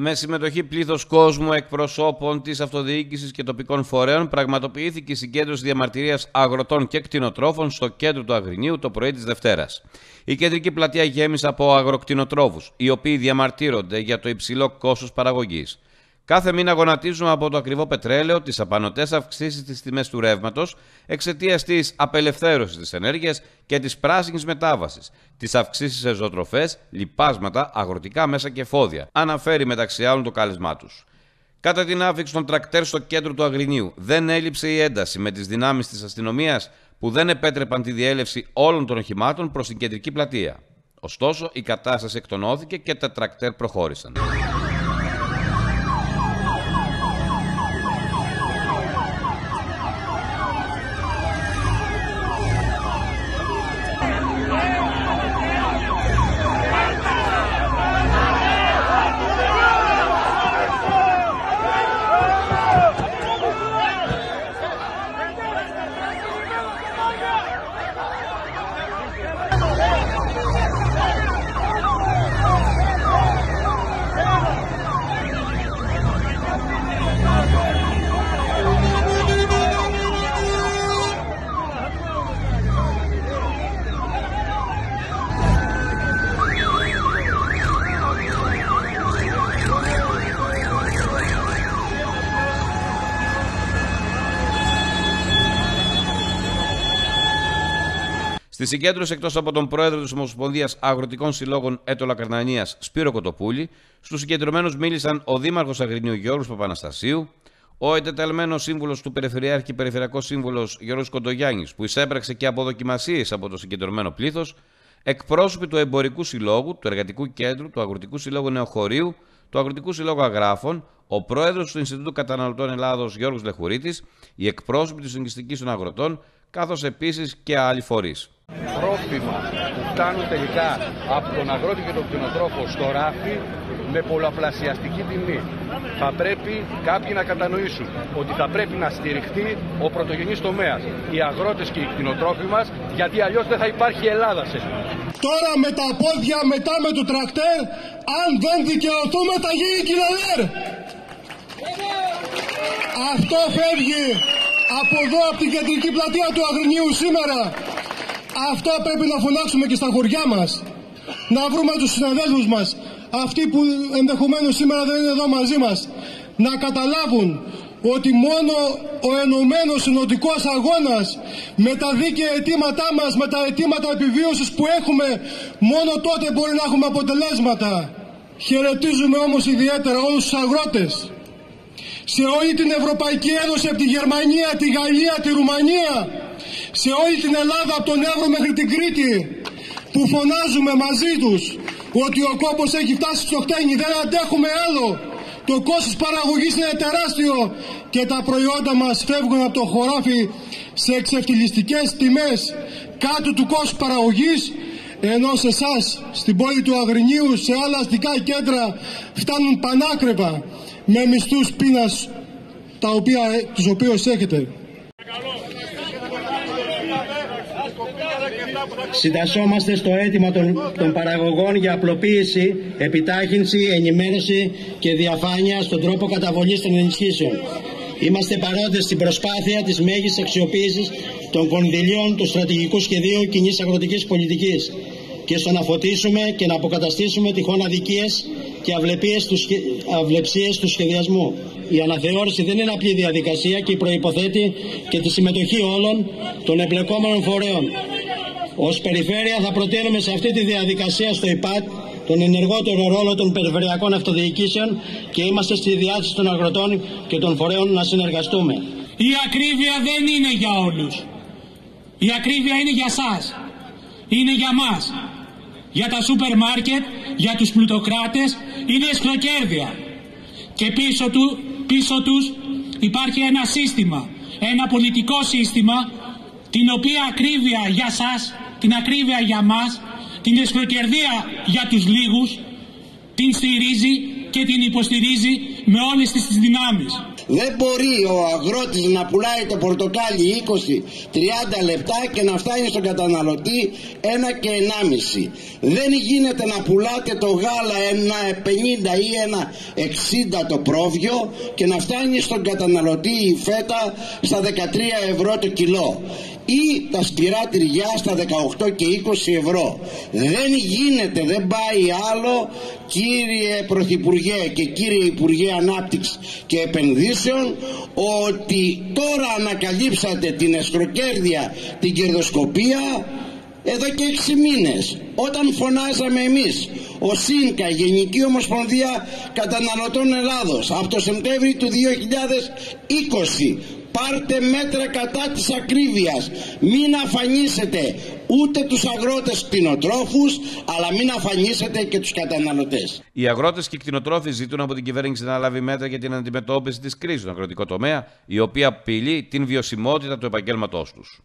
Με συμμετοχή πλήθος κόσμου, εκπροσώπων της αυτοδιοίκησης και τοπικών φορέων, πραγματοποιήθηκε η συγκέντρωση διαμαρτυρίας αγροτών και κτηνοτρόφων στο κέντρο του Αγρινίου το πρωί της Δευτέρας. Η κεντρική πλατεία γέμισε από αγροκτηνοτρόφους, οι οποίοι διαμαρτύρονται για το υψηλό κόστος παραγωγής. Κάθε μήνα γονατίζουμε από το ακριβό πετρέλαιο, τις απανοτές αυξήσεις στις τιμές του ρεύματος εξαιτίας της απελευθέρωσης της ενέργειας και της πράσινης μετάβασης, τις αυξήσεις σε ζωοτροφές, λιπάσματα, αγροτικά μέσα και φόδια, αναφέρει μεταξύ άλλων το κάλεσμά τους. Κατά την άφηξη των τρακτέρ στο κέντρο του Αγρινίου, δεν έλειψε η ένταση με τις δυνάμεις της αστυνομίας που δεν επέτρεπαν τη διέλευση όλων των οχημάτων προς την κεντρική πλατεία. Ωστόσο, η κατάσταση εκτονώθηκε και τα τρακτέρ προχώρησαν. Στη συγκέντρωση, εκτός από τον πρόεδρο της Ομοσπονδίας Αγροτικών Συλλόγων Έτολα Καρνανίας, Σπύρο Κοτοπούλη, στους συγκεντρωμένους μίλησαν ο Δήμαρχος Αγρινίου Γιώργος Παπαναστασίου, ο εντεταλμένο σύμβουλος του Περιφερειάρχη και Περιφερειακός Σύμβουλος Γιώργος Κοντογιάννης, που εισέπραξε και αποδοκιμασίες από το συγκεντρωμένο πλήθος, εκπρόσωποι του Εμπορικού Συλλόγου, του Εργατικού Κέντρου, του Αγροτικού Συλλόγου Νεοχωρίου, του Αγροτικού Συλλόγου Αγράφων, ο πρόεδρος του Ινστιτούτου Καταναλωτών Ελλάδος Γιώργος Λεχουρίτης, οι εκπρόσωποι της Συγκιστική των Αγροτών, καθώς επίσης και άλλοι φορείς τρόφιμα που φτάνουν τελικά από τον αγρότη και τον κτηνοτρόφο στο ράφι με πολλαπλασιαστική τιμή. Θα πρέπει κάποιοι να κατανοήσουν ότι θα πρέπει να στηριχτεί ο πρωτογενής τομέας, οι αγρότες και οι κτηνοτρόφοι μας, γιατί αλλιώς δεν θα υπάρχει Ελλάδα σε Τώρα με τα πόδια μετά με το τρακτέρ, αν δεν δικαιωθούμε θα γίνει κυλαλέρ. Αυτό φεύγει από εδώ από την κεντρική πλατεία του Αγρινίου σήμερα. Αυτό πρέπει να φωνάξουμε και στα χωριά μας. Να βρούμε τους συναδέλφους μας, αυτοί που ενδεχομένως σήμερα δεν είναι εδώ μαζί μας, να καταλάβουν ότι μόνο ο ενωμένος συνοτικός αγώνας με τα δίκαια αιτήματά μας, με τα αιτήματα επιβίωσης που έχουμε, μόνο τότε μπορεί να έχουμε αποτελέσματα. Χαιρετίζουμε όμως ιδιαίτερα όλους τους αγρότες σε όλη την Ευρωπαϊκή Ένωση από τη Γερμανία, τη Γαλλία, τη Ρουμανία σε όλη την Ελλάδα από τον Εύρο μέχρι την Κρήτη που φωνάζουμε μαζί τους ότι ο κόμπος έχει φτάσει στο χτένι, δεν αντέχουμε άλλο. Το κόστος παραγωγής είναι τεράστιο και τα προϊόντα μας φεύγουν από το χωράφι σε εξευτελιστικές τιμές κάτω του κόστους παραγωγής ενώ σε εσάς στην πόλη του Αγρινίου, σε άλλα αστικά κέντρα φτάνουν πανάκρεπα με μισθούς πείνας τα οποία, τους οποίους έχετε. Συντασσόμαστε στο αίτημα των, των παραγωγών για απλοποίηση, επιτάχυνση, ενημέρωση και διαφάνεια στον τρόπο καταβολής των ενισχύσεων. Είμαστε παρόντες στην προσπάθεια της μέγιστης αξιοποίησης των κονδυλίων του στρατηγικού σχεδίου κοινής αγροτικής πολιτικής και στο να φωτίσουμε και να αποκαταστήσουμε τυχόν αδικίες και αυλεψίες του, αυλεψίες του σχεδιασμού. Η αναθεώρηση δεν είναι απλή διαδικασία και προϋποθέτει και τη συμμετοχή όλων των εμπλεκόμενων φορέων. Ως περιφέρεια θα προτείνουμε σε αυτή τη διαδικασία στο ΙΠΑΤ τον ενεργότερο ρόλο των περιφερειακών αυτοδιοικήσεων και είμαστε στη διάθεση των αγροτών και των φορέων να συνεργαστούμε. Η ακρίβεια δεν είναι για όλους. Η ακρίβεια είναι για σας. Είναι για μας. Για τα σούπερ μάρκετ, για τους πλουτοκράτες, είναι εσχροκέρδια. Και πίσω, του, πίσω τους υπάρχει ένα σύστημα, ένα πολιτικό σύστημα, την οποία ακρίβεια για σας την ακρίβεια για μας, την εσχροκερδία για τους λίγους, την στηρίζει και την υποστηρίζει με όλες τις δυνάμεις. Δεν μπορεί ο αγρότης να πουλάει το πορτοκάλι 20-30 λεπτά και να φτάνει στον καταναλωτή ένα και 1,5. Δεν γίνεται να πουλάτε το γάλα ένα 50 ή ένα 60 το πρόβιο και να φτάνει στον καταναλωτή η φέτα στα 13 ευρώ το κιλό ή τα σκληρά τυριά στα 18 και 20 ευρώ. Δεν γίνεται, δεν πάει άλλο κύριε Πρωθυπουργέ και κύριε Υπουργέ Ανάπτυξης και Επενδύσεων ότι τώρα ανακαλύψατε την εσκροκέρδια, την κερδοσκοπία εδώ και 6 μήνες όταν φωνάζαμε εμείς ο ΣΥΝΚΑ Γενική Ομοσπονδία Καταναλωτών Ελλάδος από το Σεπτέμβριο του 2020 πάρτε μέτρα κατά της ακρίβειας μην αφανίσετε ούτε τους αγρότες κτηνοτρόφους αλλά μην αφανίσετε και τους καταναλωτές. Οι αγρότες και οι κτηνοτρόφοι ζητούν από την κυβέρνηση να λάβει μέτρα για την αντιμετώπιση της κρίσης στον αγροτικό τομέα η οποία απειλεί την βιωσιμότητα του επαγγέλματός τους.